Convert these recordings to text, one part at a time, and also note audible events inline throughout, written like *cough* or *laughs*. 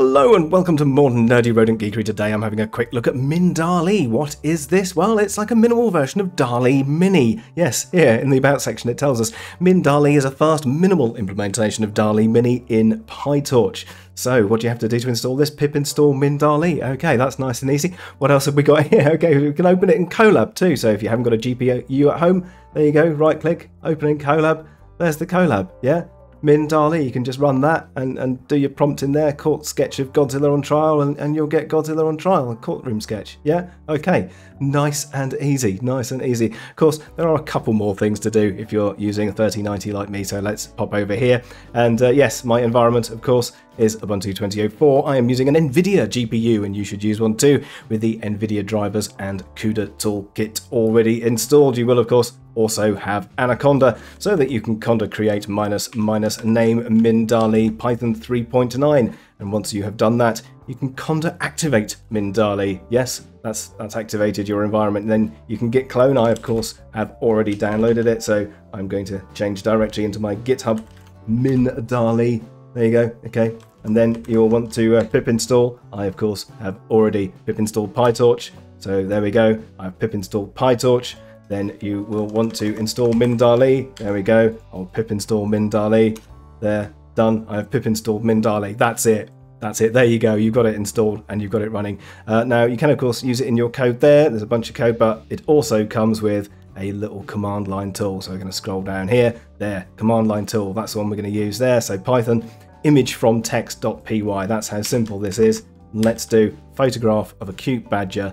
Hello and welcome to more Nerdy Rodent Geekery. Today I'm having a quick look at MinDALL-E. What is this? Well, it's like a minimal version of DALL-E Mini. Yes, here in the About section it tells us MinDALL-E is a fast, minimal implementation of DALL-E Mini in PyTorch. So what do you have to do to install this? pip install MinDALL-E. Okay, that's nice and easy. What else have we got *laughs* here? Okay, we can open it in Colab too. So if you haven't got a GPU at home, there you go, right click, open in Colab. There's the Colab, yeah? MinDALL-E, you can just run that and, and do your prompt in there, court sketch of Godzilla on trial, and, and you'll get Godzilla on trial, a courtroom sketch. Yeah? Okay. Nice and easy. Nice and easy. Of course, there are a couple more things to do if you're using a 3090 like me, so let's pop over here. And uh, yes, my environment, of course, is Ubuntu 2004. I am using an NVIDIA GPU, and you should use one too, with the NVIDIA drivers and CUDA toolkit already installed. You will, of course, also have Anaconda so that you can conda create minus minus name MinDALL-E Python 3.9 and once you have done that you can conda activate MinDALL-E. Yes, that's that's activated your environment. And then you can git clone. I of course have already downloaded it, so I'm going to change directory into my GitHub MinDALL-E. There you go. Okay, and then you'll want to uh, pip install. I of course have already pip installed PyTorch. So there we go. I've pip installed PyTorch. Then you will want to install MinDALL-E. There we go. I'll pip install MinDALL-E. There, done. I have pip installed MinDALL-E. That's it. That's it. There you go. You've got it installed and you've got it running. Uh, now, you can, of course, use it in your code there. There's a bunch of code, but it also comes with a little command line tool. So we're going to scroll down here. There, command line tool. That's the one we're going to use there. So Python image from text.py. That's how simple this is. Let's do photograph of a cute badger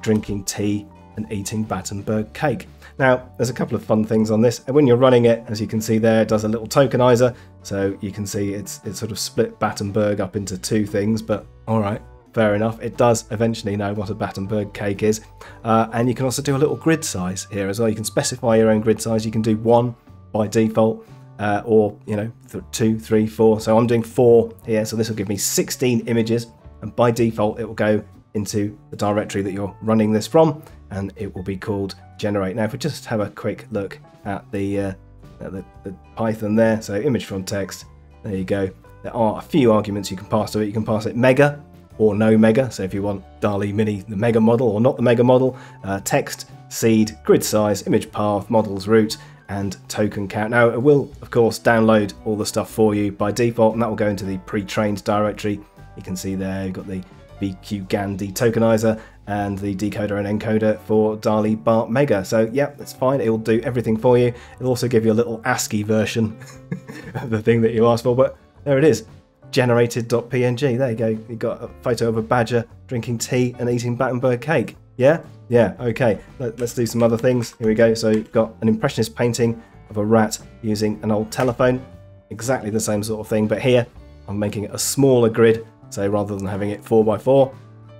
drinking tea and eating Battenberg cake. Now, there's a couple of fun things on this. When you're running it, as you can see there, it does a little tokenizer. So you can see it's, it's sort of split Battenberg up into two things, but all right, fair enough. It does eventually know what a Battenberg cake is. Uh, and you can also do a little grid size here as well. You can specify your own grid size. You can do one by default. Uh, or you know th two three four so i'm doing four here so this will give me 16 images and by default it will go into the directory that you're running this from and it will be called generate. Now if we just have a quick look at the, uh, at the, the Python there, so image from text, there you go. There are a few arguments you can pass to it. You can pass it mega or no mega, so if you want DALL-E Mini, the mega model or not the mega model, uh, text, seed, grid size, image path, models root, and token count. Now it will of course download all the stuff for you by default and that will go into the pre-trained directory. You can see there you've got the VQGAN tokenizer and the decoder and encoder for DALL-E Bart Mega. So yeah, that's fine. It'll do everything for you. It'll also give you a little ASCII version *laughs* of the thing that you asked for. But there it is, generated.png. There you go. You've got a photo of a badger drinking tea and eating Battenberg cake. Yeah? Yeah, okay. Let, us do some other things. Here we go. So you've got an impressionist painting of a rat using an old telephone. Exactly the same sort of thing, but here I'm making it a smaller grid. So rather than having it 4x4,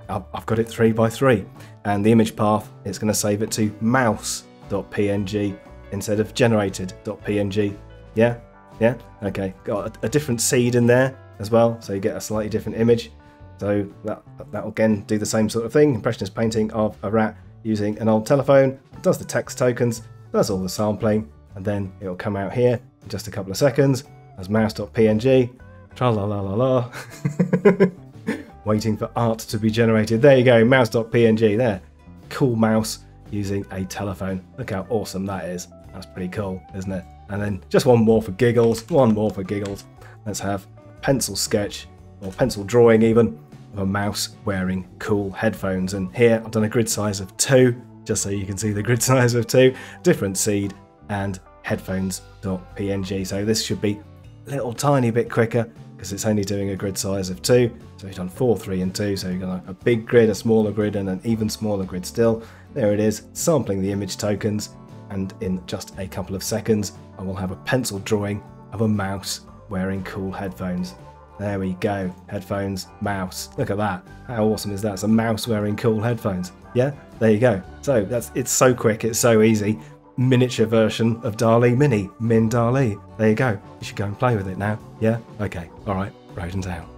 I've got it 3 by 3 and the image path it's going to save it to mouse.png instead of generated.png. Yeah? Yeah? Okay. Got a, different seed in there as well, so you get a slightly different image. So that that will again do the same sort of thing. Impressionist painting of a rat using an old telephone. does the text tokens, does all the sampling, and then it'll come out here in just a couple of seconds as mouse.png. Tra la la *laughs* la la. waiting for art to be generated. There you go, mouse.png there. Cool mouse using a telephone. Look how awesome that is. That's pretty cool, isn't it? And then just one more for giggles, one more for giggles. Let's have pencil sketch, or pencil drawing even, of a mouse wearing cool headphones. And here I've done a grid size of two, just so you can see the grid *laughs* size of two, different seed and headphones.png. So this should be a little tiny bit quicker because it's only doing a grid size of two. So we've done four, three, and two. So you've got a big grid, a smaller grid, and an even smaller grid still. There it is, sampling the image tokens. And in just a couple of seconds, I will have a pencil drawing of a mouse wearing cool headphones. There we go. Headphones, mouse. Look at that. How awesome is that? It's a mouse wearing cool headphones. Yeah, there you go. So that's it's so quick, it's so easy. Miniature version of DALL-E Mini, Min DALL-E. There you go. You should go and play with it now. Yeah? Okay. Alright. Rodent out.